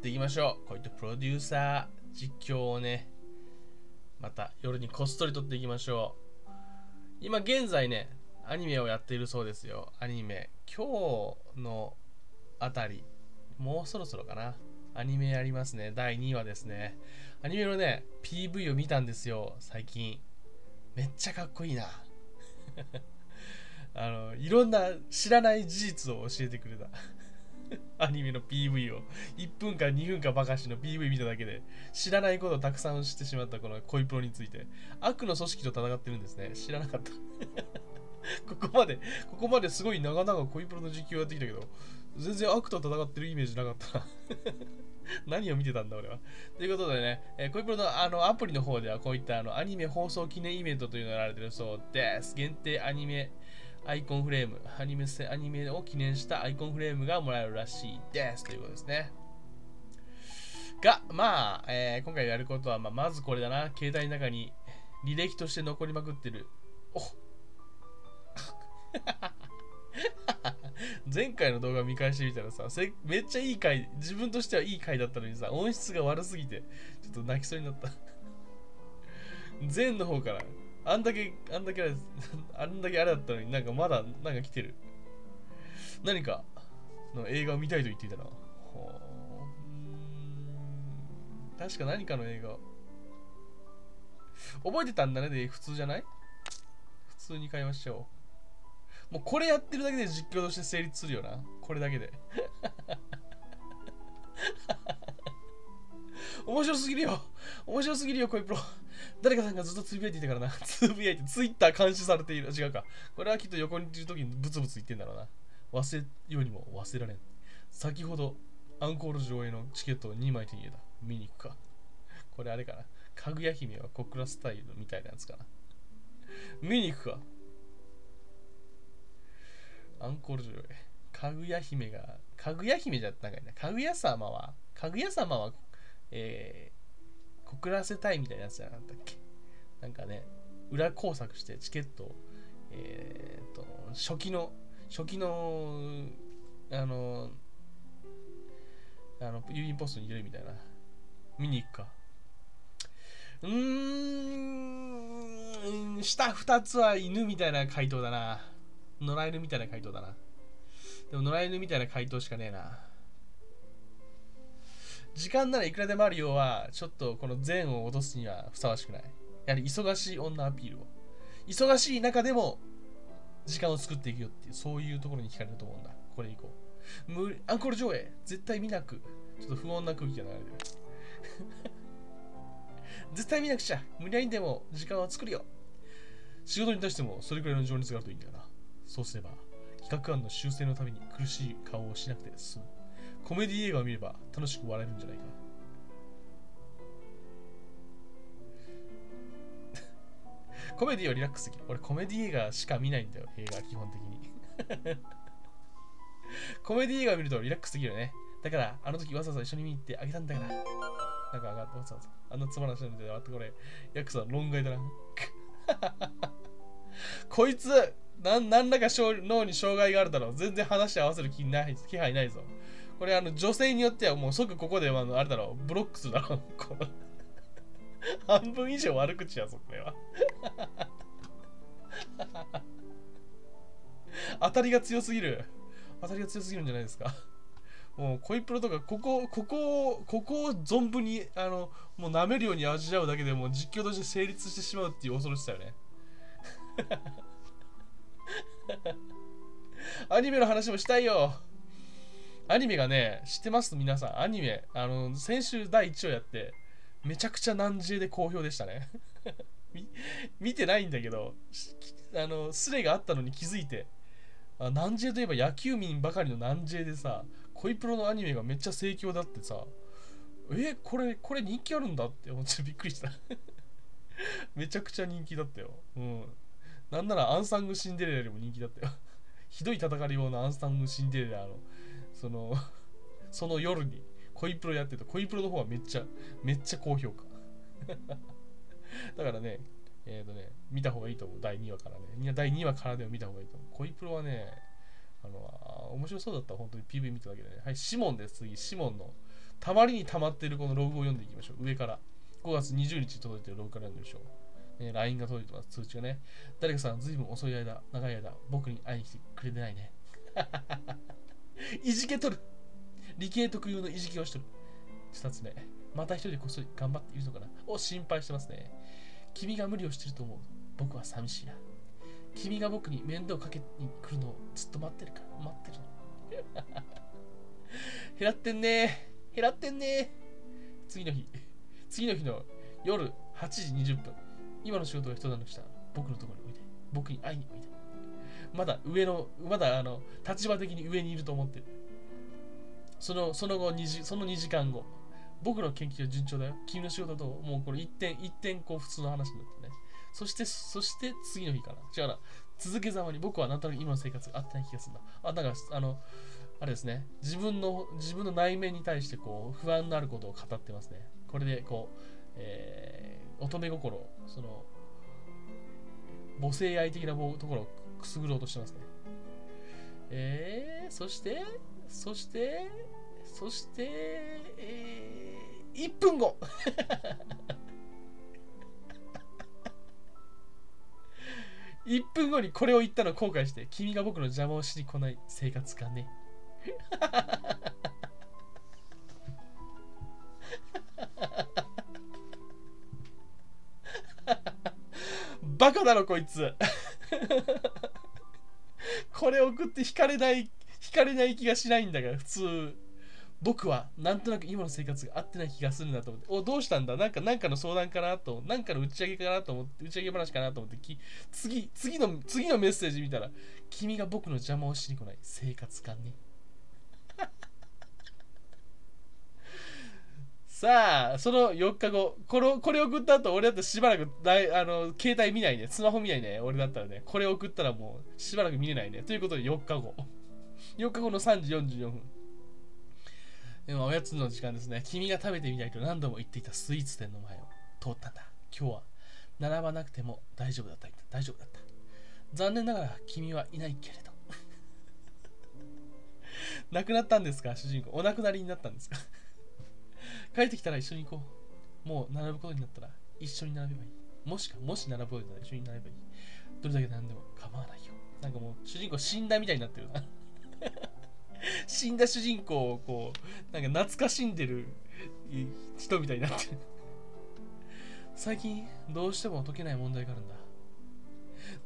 っていきましょう。こういったプロデューサー実況をね、また夜にこっそり撮っていきましょう。今現在ね、アニメをやっているそうですよ。アニメ。今日のあたり、もうそろそろかな。アニメやりますね。第2話ですね。アニメのね、PV を見たんですよ、最近。めっちゃかっこいいな。あの、いろんな知らない事実を教えてくれた。アニメの PV を。1分か2分かばかしの PV 見ただけで知らないことをたくさん知ってしまったこの恋プロについて。悪の組織と戦ってるんですね。知らなかった。ここまでここまですごい長々恋プロの実況やってきたけど全然悪と戦ってるイメージなかった 何を見てたんだ俺は。ということでね、えー、恋プロのあのアプリの方ではこういったあのアニメ放送記念イベントというのがやられてるそうです。限定アニメアイコンフレーム、アニメアニメを記念したアイコンフレームがもらえるらしいです。ということですね。が、まあ、えー、今回やることは、まあ、まずこれだな。携帯の中に履歴として残りまくってる。お 前回の動画見返してみたらさ、めっちゃいい回、自分としてはいい回だったのにさ、音質が悪すぎて、ちょっと泣きそうになった。前の方からあんだけ、あんだけあれ、あんだけあれだったのになんかまだ、なんか来てる。何かの映画を見たいと言っていたな。確か何かの映画。覚えてたんだねで普通じゃない？普通に会話しちゃおう。もうこれやってるだけで実況として成立するよな。これだけで。面白すぎるよ面白すぎるよ、恋プロ。誰かさんがずっとつぶやいていたからな。つぶやいて、ツイッター監視されている。違うか。これはきっと横にいる時にブツブツ言ってんだろうな。忘れようにも忘れられん。先ほど、アンコール上映のチケットを2枚手に入れた。見に行くか。これあれかな。かぐや姫は小倉スタイルみたいなやつかな。見に行くか。アンコール上映。かぐや姫が、かぐや姫じゃったんかいな。かぐや様は、かぐや様は、えー、告らせたいみたいなやつじゃなかったっけ？なんかね、裏工作してチケットを、えー、と、初期の、初期の、あの、あの、郵便ポストに入れるみたいな。見に行くか。うーん、下2つは犬みたいな回答だな。野良犬みたいな回答だな。でも野良犬みたいな回答しかねえな。時間ならいくらでもあるようは、ちょっとこの善を落とすにはふさわしくない。やはり忙しい女アピールを。忙しい中でも時間を作っていくよっていう、そういうところに惹かれると思うんだ。これ以降。無アンコール上映、絶対見なく。ちょっと不穏な空気が流れてる。絶対見なくちゃ。無理やりでも時間を作るよ。仕事に対してもそれくらいの情熱があるといいんだよな。そうすれば、企画案の修正のために苦しい顔をしなくて済む。コメディ映画を見れば楽しく笑えるんじゃないか コメディはリラックスできる。俺コメディ映画しか見ないんだよ、映画基本的に。コメディ映画を見るとリラックスできるよね。だから、あの時わざわざ一緒に見に行ってあげたんだから。なんか上がってわざわざ。あのつまらない人みたいでってこれ、ヤクザ論外だな。こいつ、なんなんらか脳に障害があるだろう。全然話し合わせる気ない気配ないぞ。これあの女性によってはもう即ここであのあれだろうブロックするだろう。この半分以上悪口やぞこれは。当たりが強すぎる。当たりが強すぎるんじゃないですか。もう恋プロとかここここをここを存分にあのもう舐めるように味わうだけでもう実況として成立してしまうっていう恐ろしさよね。アニメの話もしたいよ。アニメがね、知ってます？皆さん。アニメ、あの、先週第1話やって、めちゃくちゃ難事で好評でしたね 見てないんだけど、あの、スレがあったのに気づいて、あ南 J といえば野球民ばかりの南 J でさ、恋プロのアニメがめっちゃ盛況だってさ、え、これ、これ人気あるんだって思ってびっくりした めちゃくちゃ人気だったよ。うん。なんならアンサングシンデレラよりも人気だったよ ひどい戦いようなアンサングシンデレラのその その夜に恋プロやってた恋プロの方はめっちゃめっちゃ高評価 だからねえっ、ー、とね見た方がいいと思う第2話からねみんな第2話からでも見た方がいいと思う恋プロはねあの面白そうだった本当に PV 見ただけでねはいシモンです次シモンのたまりに溜まってるこのログを読んでいきましょう。上から。5月20日届いてるログから読んでみましょう。ね、LINE が届いてます、通知がね。誰かさん、ずいぶん遅い間、長い間、僕に会いに来てくれてないね。いじけとる理系特有のいじけをしとる。2つ目。また一人でこっそり頑張っているのかなを心配してますね。君が無理をしてると思う。僕は寂しいな。君が僕に面倒をかけに来るのをずっと待ってるから待ってるの。減らってんね減らってんね次の日。次の日の夜8時20分。今の仕事が一段落した僕のところにおいで。僕に会いにおいで。まだ上の、まだあの、立場的に上にいると思ってる。その、その後2時、その2時間後。僕の研究は順調だよ。君の仕事と、もうこれ一点、一点こう普通の話になってね。そして、そして次の日かな。違うな。続けざまに僕はなんとなく今の生活が合ってない気がするんだ。あ、だから、あの、あれですね。自分の、自分の内面に対してこう、不安のあることを語ってますね。これで、こう、えー、乙女心、その、母性愛的なところをくすぐろうとしてますね。えー、そして、そして、そして、えー、1分後 1分後にこれを言ったのを後悔して、君が僕の邪魔をしに来ない生活かね。バカだろこいつこれ送って引かれない引かれない気がしないんだから普通僕はなんとなく今の生活が合ってない気がするなと思っておどうしたんだ？なんかなんかの相談かなとなんかの打ち上げかなと思って打ち上げ話かなと思って次次の次のメッセージ見たら君が僕の邪魔をしに来ない生活感ね。さあ、その4日後、これこれ送った後、俺だってしばらくあの携帯見ないね。スマホ見ないね。俺だったらね。これ送ったらもうしばらく見れないね。ということで4日後。4日後の3時44分。今、おやつの時間ですね。君が食べてみたいと何度も言っていたスイーツ店の前を通ったんだ。今日は並ばなくても大丈夫だった。大丈夫だった。残念ながら君はいないけれど。亡くなったんですか主人公。お亡くなりになったんですか？帰ってきたら一緒に行こう。もう並ぶことになったら一緒に並べばいい。もしか、もし並ぶことになったら一緒に並べばいい。どれだけ並んでも構わないよ。なんかもう主人公死んだみたいになってるな。死んだ主人公をこう、なんか懐かしんでる人みたいになってる。最近どうしても解けない問題があるんだ。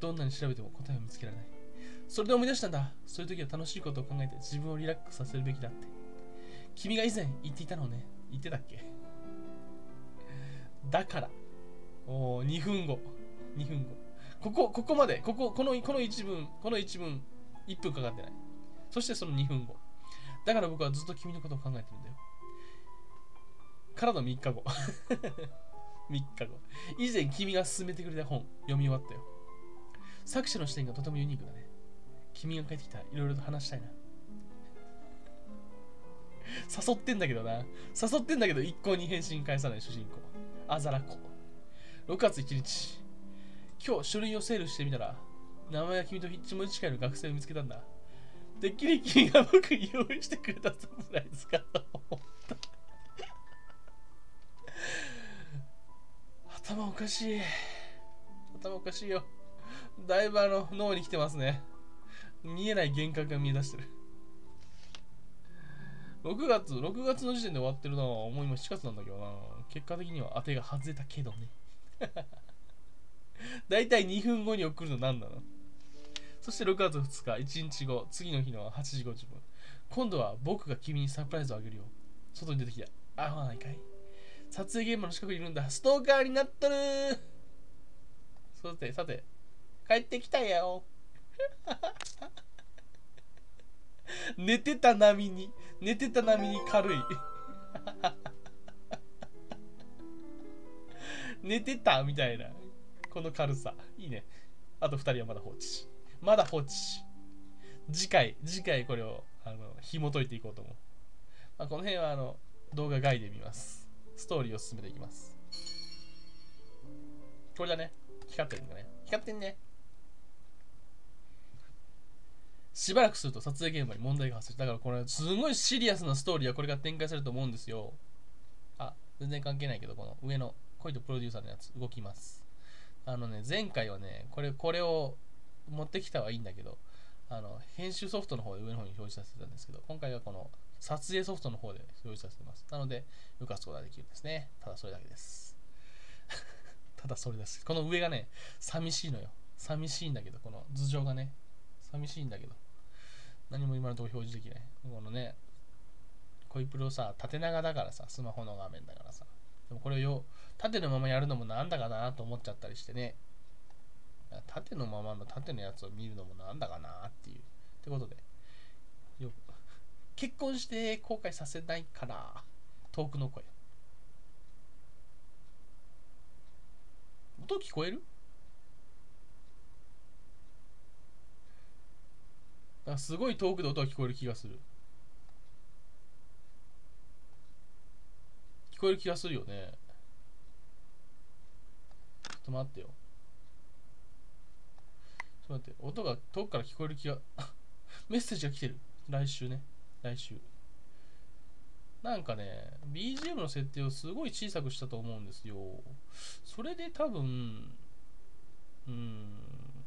どんなに調べても答えを見つけられない。それで思い出したんだ。そういう時は楽しいことを考えて自分をリラックスさせるべきだって。君が以前言っていたのをね。言ってたっけ？だから。おお、2分後。2分後。ここ、ここまで、ここ、この、この一文、この一文、1分かかってない。そしてその2分後。だから僕はずっと君のことを考えてるんだよ。からの3日後。3日後。以前君が勧めてくれた本、読み終わったよ。作者の視点がとてもユニークだね。君が帰ってきたらいろいろと話したいな。誘ってんだけどな。誘ってんだけど一向に返信返さない主人公。あざらこ。6月1日。今日書類を整理してみたら、名前が君と一文字近いの学生を見つけたんだ。てっきり君が僕に用意してくれたサプライズかと思った。頭おかしい。頭おかしいよ。だいぶあの脳に来てますね。見えない幻覚が見え出してる。6月、6月の時点で終わってるなもう今7月なんだけどな結果的には当てが外れたけどね。だいたい2分後に送るの何なの？そして6月2日、1日後、次の日の8時50分。今度は僕が君にサプライズをあげるよ。外に出てきた。あ、わないかい。撮影現場の近くにいるんだ。ストーカーになっとるさて、さて、帰ってきたよ。寝てた波に、寝てた波に軽い。寝てたみたいな。この軽さ。いいね。あと2人はまだ放置。まだ放置。次回、次回これをあの紐解いていこうと思う。まあ、この辺はあの動画外で見ます。ストーリーを進めていきます。これだね。光ってるんだね。光ってんね。しばらくすると撮影現場に問題が発生だからこれすごいシリアスなストーリーはこれが展開されると思うんですよ。あ全然関係ないけどこの上の恋とプロデューサーのやつ動きます。あのね前回はねこれこれを持ってきたはいいんだけどあの編集ソフトの方で上の方に表示させてたんですけど今回はこの撮影ソフトの方で表示させてます。なので動かすことができるんですね。ただそれだけです。ただそれです。この上がね寂しいのよ。寂しいんだけどこの頭上がね。寂しいんだけど。何も今のところ表示できない。このね恋プロさ縦長だからさスマホの画面だからさ。でもこれを縦のままやるのもなんだかなと思っちゃったりしてね。縦のままの縦のやつを見るのもなんだかなっていう。ってことで。結婚して後悔させないから遠くの声。音聞こえる？あすごい遠くで音が聞こえる気がする。聞こえる気がするよね。ちょっと待ってよ。ちょっと待って。音が遠くから聞こえる気が メッセージが来てる。来週ね。来週。なんかね BGM の設定をすごい小さくしたと思うんですよそれで多分うん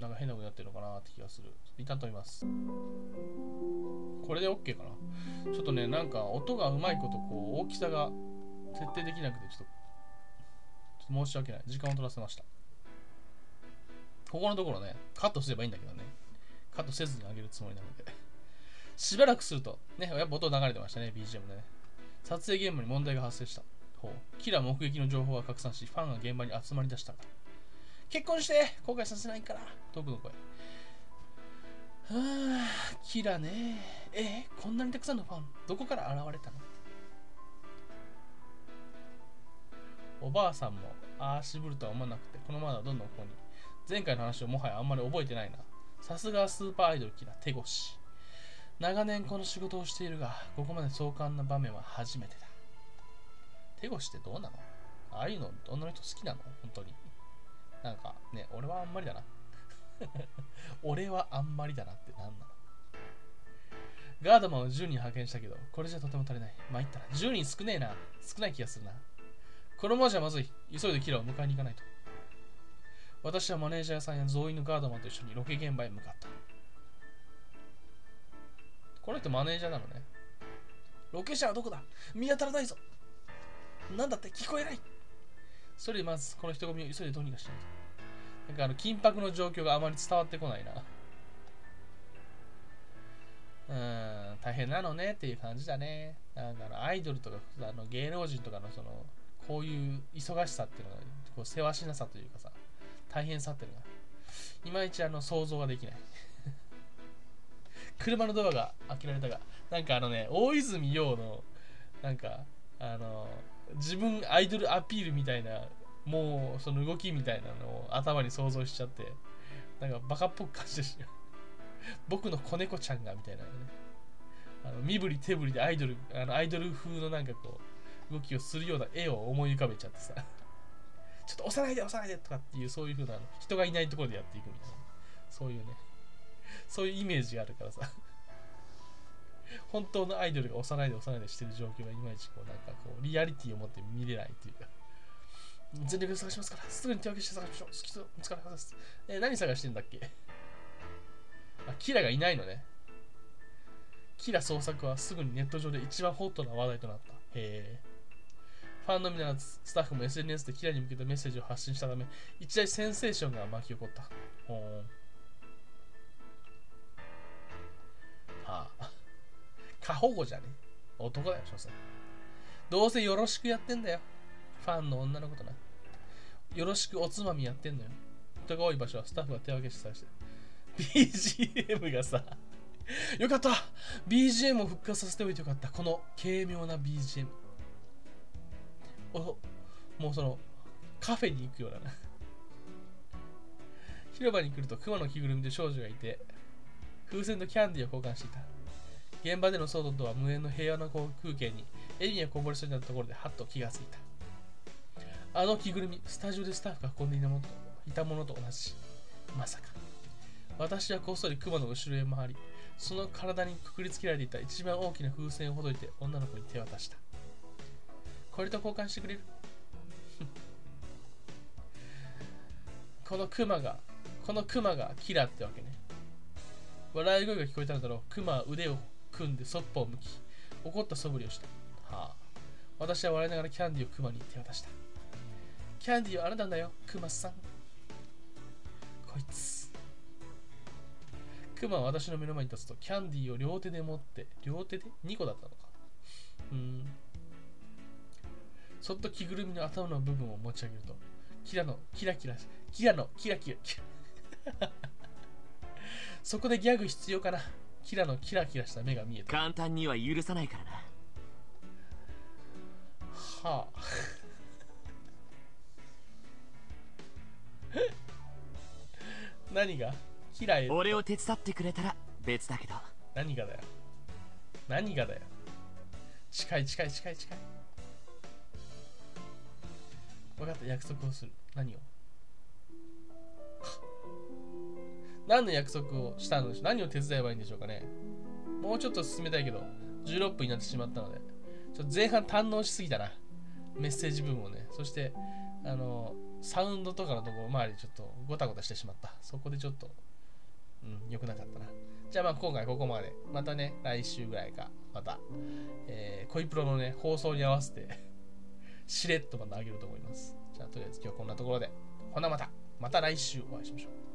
なんか変なことやってるのかなって気がする。一旦止めます。これで OK かな。ちょっとねなんか音がうまいことこう大きさが設定できなくてちょっとっと申し訳ない。時間を取らせました。ここのところねカットすればいいんだけどね。カットせずに上げるつもりなので。しばらくするとねやっぱ音流れてましたね BGM でね。撮影現場に問題が発生したほうキラ目撃の情報が拡散しファンが現場に集まりだした。結婚して後悔させないから。遠くの声。はあキラね。ええこんなにたくさんのファンどこから現れたの？おばあさんもああ渋るとは思わなくてこのままだどんどんここに。前回の話をもはやあんまり覚えてないな。さすがスーパーアイドルキラ手越し長年この仕事をしているがここまで壮観な場面は初めてだ。手越しってどうなの？ああいうの女の人好きなの？本当に。なんかね俺はあんまりだな 俺はあんまりだなって何なの？ガードマンを10人派遣したけど、これじゃとても足りない。参ったな。10人少ねえな。少ない気がするな。このままじゃまずい。急いでキラを迎えに行かないと。私はマネージャーさんや増員のガードマンと一緒にロケ現場へ向かった。この人マネージャーなのね。ロケ車はどこだ？見当たらないぞなんだって？聞こえないそれでまずこの人混みを急いでどうにかしないと。なんかあの緊迫の状況があまり伝わってこないな。うん、大変なのねっていう感じだね。なんかあのアイドルとかあの芸能人とかのそのこういう忙しさっていうのがこうせわしなさというかさ大変さっていうのがいまいちあの想像ができない 車のドアが開けられたがなんかあのね大泉洋のなんかあの自分アイドルアピールみたいなもうその動きみたいなのを頭に想像しちゃってなんかバカっぽく感じてしまう僕の子猫ちゃんがみたいなね。あの身振り手振りでアイドルあのアイドル風のなんかこう動きをするような絵を思い浮かべちゃってさ。ちょっと押さないで押さないでとかっていうそういう風な人がいないところでやっていくみたいな。そういうね。そういうイメージがあるからさ。本当のアイドルが押さないで押さないでしてる状況がいまいちこうなんかこうリアリティを持って見れないっていうか。全力で探しますからすぐに手分けして探しましょう好きと見つかるはずです、えー何探してんだっけ？あキラがいないのねキラ捜索はすぐにネット上で一番ホットな話題となった。へえ。ファンのみならずスタッフも SNS でキラに向けたメッセージを発信したため、一大センセーションが巻き起こった。ほー。はあ。過保護じゃね？男だよ、所詮。どうせよろしくやってんだよ。ファンの女の子とな。よろしくおつまみやってんのよ。人が多い場所はスタッフが手分けして探して。BGM がさ、よかった !BGM を復活させておいてよかった。この軽妙な BGM。おもうその、カフェに行くようなな。広場に来ると熊の着ぐるみで少女がいて、風船とキャンディーを交換していた。現場での騒動とは無縁の平和な風景に、笑みがこぼれそうになったところでハッと気がついた。あの着ぐるみ、スタジオでスタッフが運んでいたものといたものと同じ。まさか。私はこっそり熊の後ろへ回り、その体にくくりつけられていた一番大きな風船をほどいて女の子に手渡した。これと交換してくれる？このクマがこのクマがキラーってわけね。笑い声が聞こえたのだろう。クマは腕を組んでそっぽを向き怒った素振りをした。はあ。私は笑いながらキャンディーをクマに手渡した。キャンディーはあなただよクマさん。こいつ。クマは私の目の前に立つとキャンディーを両手で持って両手で？2個だったのか。うん。そっと着ぐるみの頭の部分を持ち上げるとキラのキラキラキラのキラキラキラ。そこでギャグ必要かな。キラのキラキラした目が見えた。簡単には許さないからな。はあ 何が？キラへ俺を手伝ってくれたら別だけど。何がだよ？何がだよ？近い近い近い近い。分かった。約束をする。何を？何の約束をしたの？でしょう何を手伝えばいいんでしょうかね？もうちょっと進めたいけど16分になってしまったので。ちょっと前半堪能しすぎたな。メッセージ部分をね。そしてあのサウンドとかのところ周りちょっとごたごたしてしまった。そこでちょっとうん良くなかったな。じゃあまあ今回ここまで。またね来週ぐらいか。また、えー、恋プロのね放送に合わせて しれっとまた上げると思います。じゃあとりあえず今日はこんなところで。ほなまた。また来週お会いしましょう。